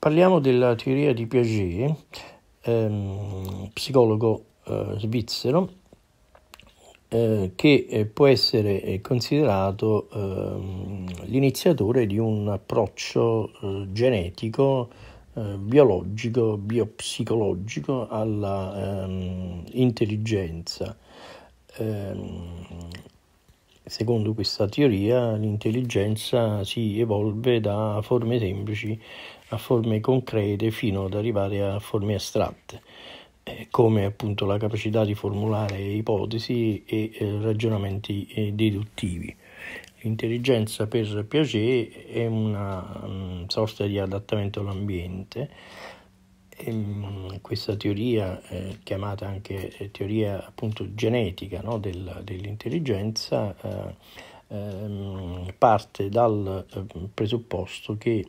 Parliamo della teoria di Piaget, ehm, psicologo eh, svizzero, eh, che eh, può essere eh, considerato ehm, l'iniziatore di un approccio eh, genetico, biologico, biopsicologico alla ehm, intelligenza. Ehm, secondo questa teoria l'intelligenza si evolve da forme semplici a forme concrete fino ad arrivare a forme astratte, eh, come appunto la capacità di formulare ipotesi e eh, ragionamenti eh, deduttivi. L'intelligenza per Piaget è una um, sorta di adattamento all'ambiente. E, um, questa teoria, eh, chiamata anche eh, teoria appunto genetica no, del, dell'intelligenza, eh, ehm, parte dal presupposto che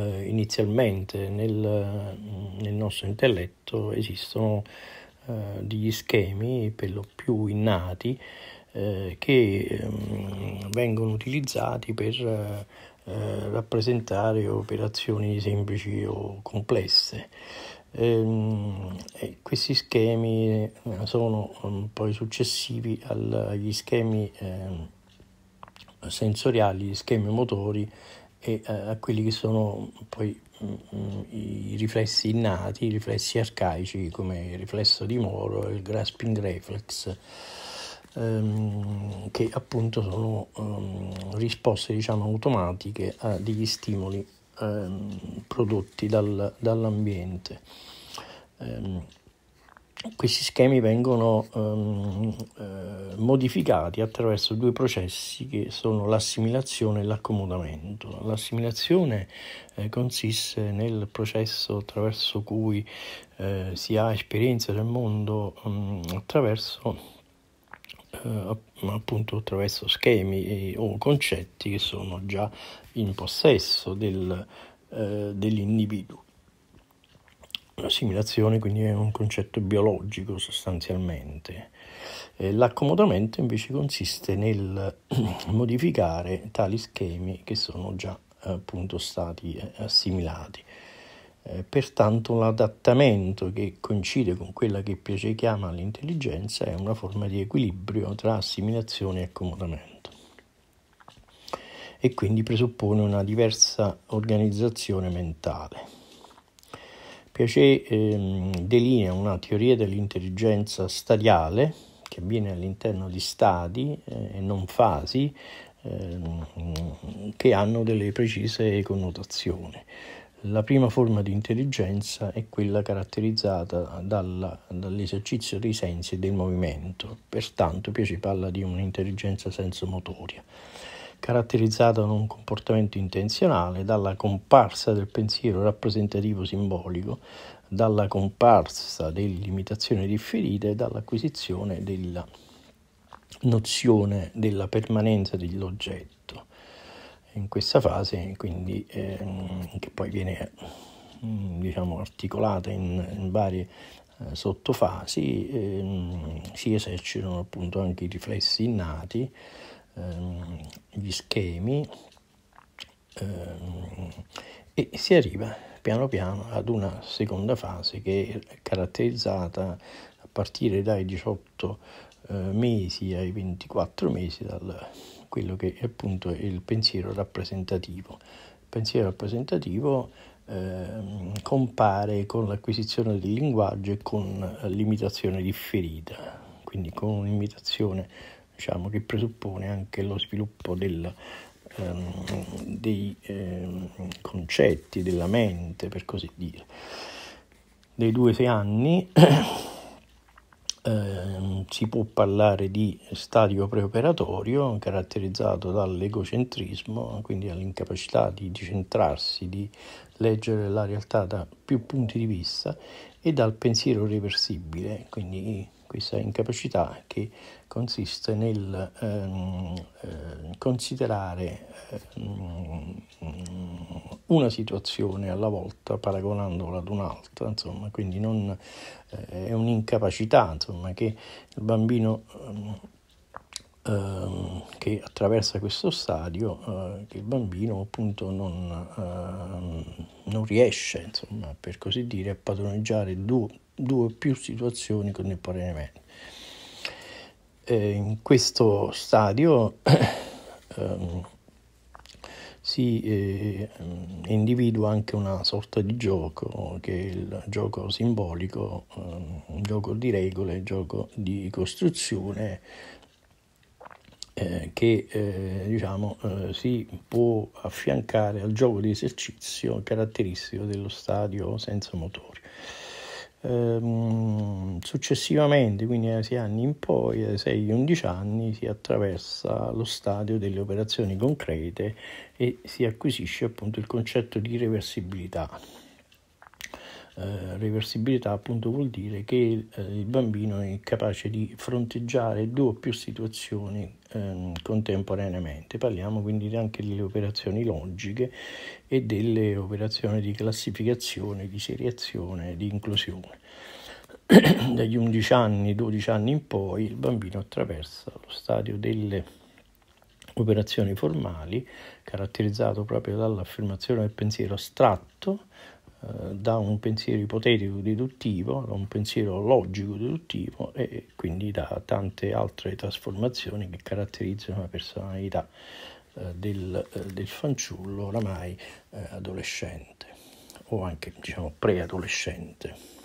eh, inizialmente nel, nel, nostro intelletto esistono eh, degli schemi per lo più innati eh, che ehm, vengono utilizzati per eh, rappresentare operazioni semplici o complesse. Ehm, e questi schemi eh, sono um, poi successivi agli schemi ehm, sensoriali, schemi motori e eh, a quelli che sono poi mm, mm, i riflessi innati, i riflessi arcaici come il riflesso di Moro il grasping reflex, ehm, che appunto sono ehm, risposte diciamo, automatiche a degli stimoli ehm, prodotti dal, dall'ambiente. Questi schemi vengono um, eh, modificati attraverso due processi che sono l'assimilazione e l'accomodamento. L'assimilazione eh, consiste nel processo attraverso cui eh, si ha esperienza del mondo um, attraverso eh, appunto attraverso schemi o concetti che sono già in possesso del, eh, dell'individuo. L'assimilazione quindi è un concetto biologico sostanzialmente. L'accomodamento invece consiste nel modificare tali schemi che sono già appunto stati eh, assimilati. Eh, pertanto l'adattamento che coincide con quella che Piaget chiama l'intelligenza è una forma di equilibrio tra assimilazione e accomodamento e quindi presuppone una diversa organizzazione mentale. Piaget ehm, delinea una teoria dell'intelligenza stadiale che avviene all'interno di stadi eh, e non fasi ehm, che hanno delle precise connotazioni. La prima forma di intelligenza è quella caratterizzata dalla, dall'esercizio dei sensi e del movimento, pertanto Piaget parla di un'intelligenza sensomotoria caratterizzata da un comportamento intenzionale, dalla comparsa del pensiero rappresentativo simbolico, dalla comparsa dell'imitazione differita e dall'acquisizione della nozione della permanenza dell'oggetto. In questa fase, quindi, ehm, che poi viene mm, diciamo, articolata in, in varie eh, sottofasi, ehm, si esercitano appunto anche i riflessi innati, ehm, gli schemi ehm, e si arriva piano piano ad una seconda fase che è caratterizzata a partire dai 18 eh, mesi ai 24 mesi dal quello che è appunto il pensiero rappresentativo. Il pensiero rappresentativo eh, compare con l'acquisizione del linguaggio e con l'imitazione differita, quindi con un'imitazione diciamo, che presuppone anche lo sviluppo del, ehm, dei ehm, concetti, della mente, per così dire. Dei due sei anni eh, si può parlare di stadio preoperatorio caratterizzato dall'egocentrismo, quindi dall'incapacità di, di centrarsi, di leggere la realtà da più punti di vista e dal pensiero reversibile, quindi questa incapacità che consiste nel ehm, eh, considerare ehm, una situazione alla volta paragonandola ad un'altra, insomma, quindi non, eh, è un'incapacità insomma, che il bambino ehm, ehm che attraversa questo stadio, eh, che il bambino appunto non, ehm, non riesce, insomma, per così dire, a padroneggiare due, due o più situazioni contemporaneamente. Eh, in questo stadio ehm, si eh, individua anche una sorta di gioco che è il gioco simbolico, eh, un gioco di regole, gioco di costruzione eh, che eh, diciamo, eh, si può affiancare al gioco di esercizio caratteristico dello stadio senza motori. Ehm, successivamente, quindi dai 6 anni in poi, dai 6-11 anni, si attraversa lo stadio delle operazioni concrete e si acquisisce appunto il concetto di reversibilità. Eh, reversibilità appunto vuol dire che eh, il bambino è capace di fronteggiare due o più situazioni eh, contemporaneamente. Parliamo quindi anche delle operazioni logiche e delle operazioni di classificazione, di seriazione, di inclusione. Dagli 11 anni, 12 anni in poi il bambino attraversa lo stadio delle operazioni formali, caratterizzato proprio dall'affermazione del pensiero astratto, eh, da un pensiero ipotetico deduttivo, da un pensiero logico deduttivo e quindi da tante altre trasformazioni che caratterizzano la personalità eh, del, eh, del, fanciullo oramai eh, adolescente o anche diciamo preadolescente.